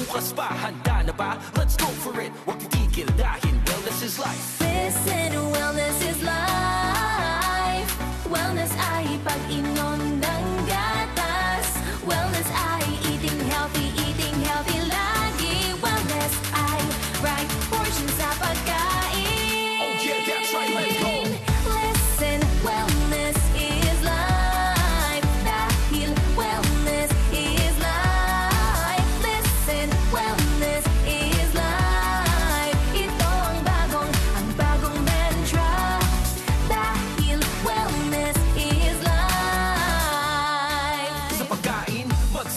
bukas? Let's go for it!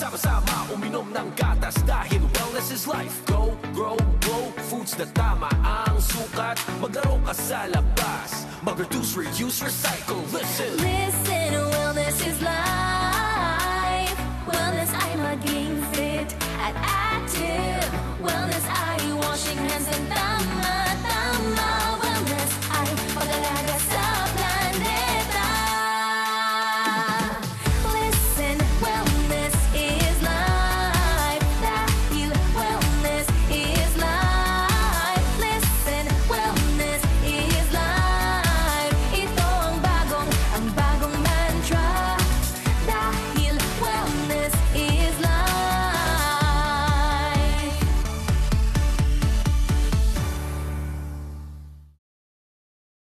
Magsama-sama Uminom ng gatas dahil wellness is life. Go, grow, grow, foods na tama ang sukat. Maglaro ka sa labas. Mag-reduce, reuse, recycle. Listen, Listen,